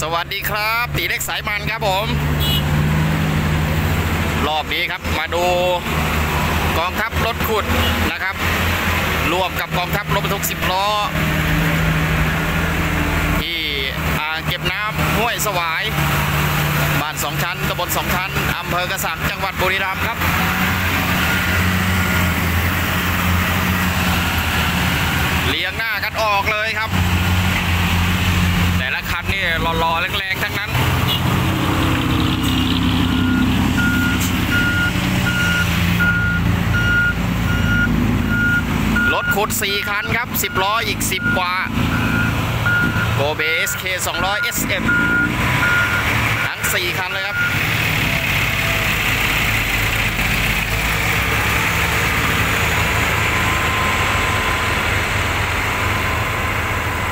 สวัสดีครับ ตีเล็กสายมันครับผม รอบนี้ครับมาดูกองทัพรถขุดนะครับ ร่วมกับกองทัพรถบรรทุก10ล้อ ที่อ่างเก็บน้ำห้วยสวาย บ้านสองชั้นตำบลสองชั้นอำเภอกระสังจังหวัดบุรีรัมย์ครับเลี้ยงหน้ากันออกเลยครับ หล่อๆแรงๆทั้งนั้นรถขุด 4 คันครับ 10 ล้ออีก 10 กว่าโกเบสเค200 SM ทั้ง 4 คันเลยครับ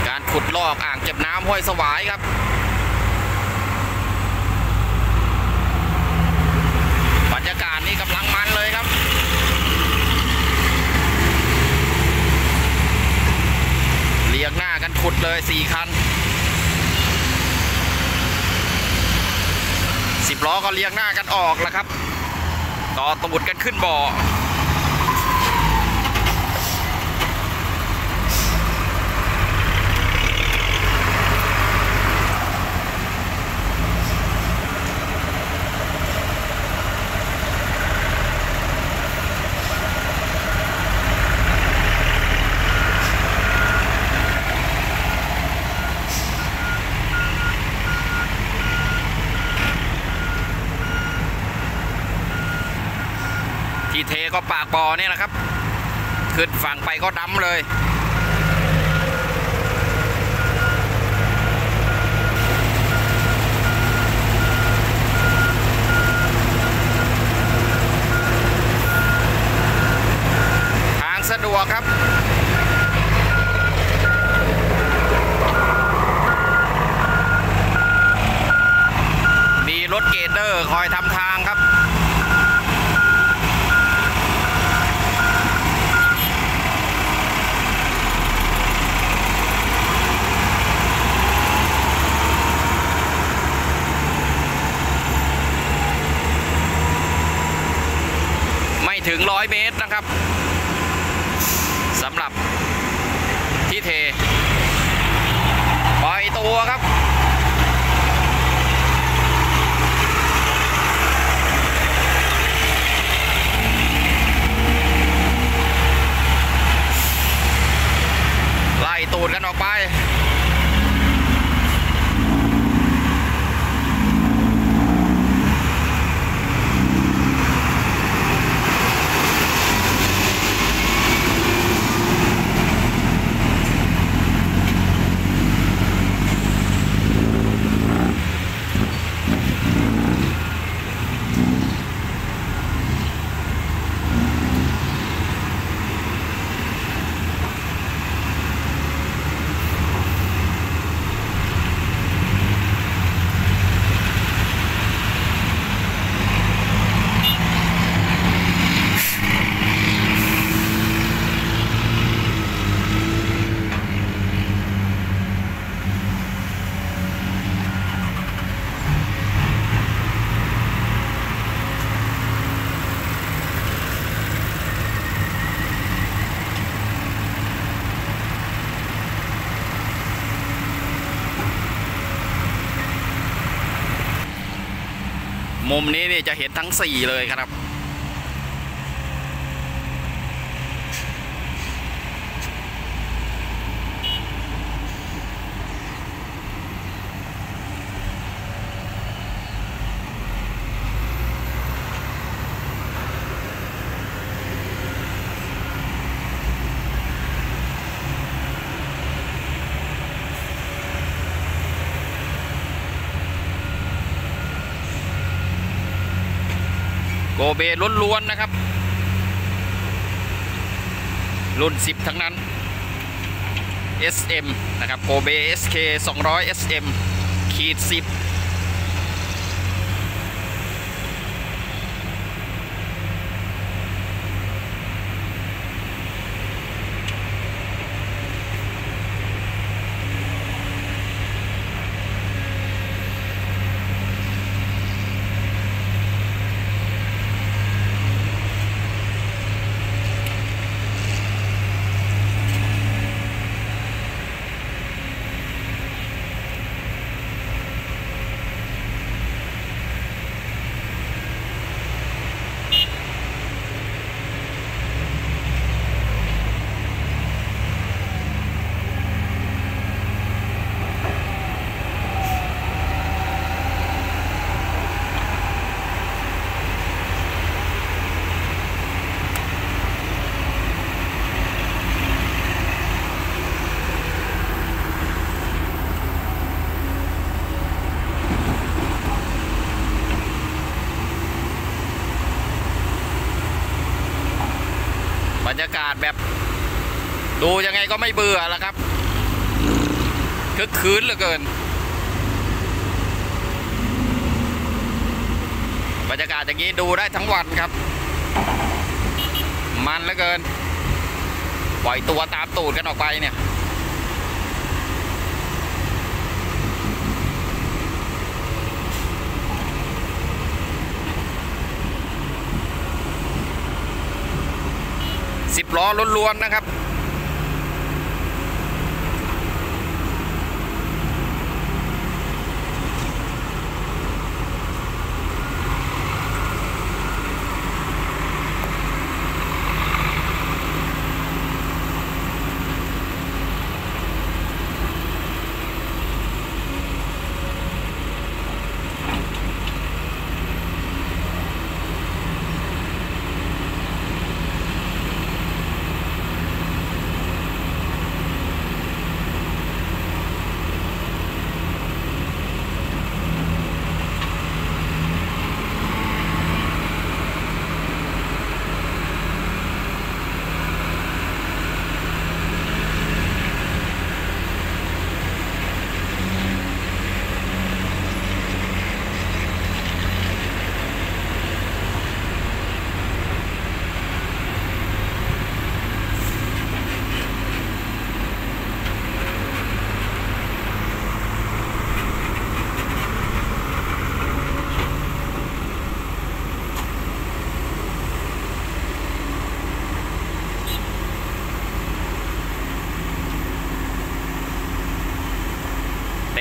การ ขุดลอกอ่างเก็บน้ำห้วยสวายครับบรรยากาศนี่กำลังมันเลยครับเรียงหน้ากันขุดเลยสี่คันสิบล้อก็เรียงหน้ากันออกแล้วครับต่อตูดกันขึ้นบ่อ ที่เทก็ปากบ่อเนี่ยนะครับ ขึ้นฝั่งไปก็ดำเลยทางสะดวกครับ มีรถเกรดเดอร์คอยทำทาง ถึงร้อยเมตรนะครับสำหรับที่เทปล่อยตัวครับ มุมนี้นี่จะเห็นทั้งสี่เลยครับ เบล้วนๆนะครับ รุ่น 10 ทั้งนั้น SM นะครับโกเบ SK 200 SM ขีด 10 บรรยากาศแบบ ดูยังไงก็ไม่เบื่อแล้วครับคึกคืนเหลือเกิน บรรยากาศอย่างนี้ดูได้ทั้งวันครับ มันเหลือเกิน ปล่อยตัวตามตูดกันออกไปเนี่ย สิบล้อล้วนๆนะครับ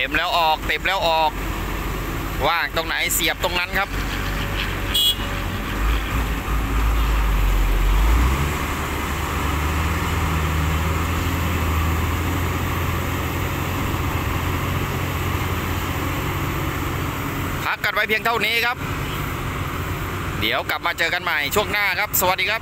มแล้วออกเต็มแล้วออก ว่างตรงไหนเสียบตรงนั้นครับ พักกันไว้เพียงเท่านี้ครับ เดี๋ยวกลับมาเจอกันใหม่ช่วงหน้าครับ สวัสดีครับ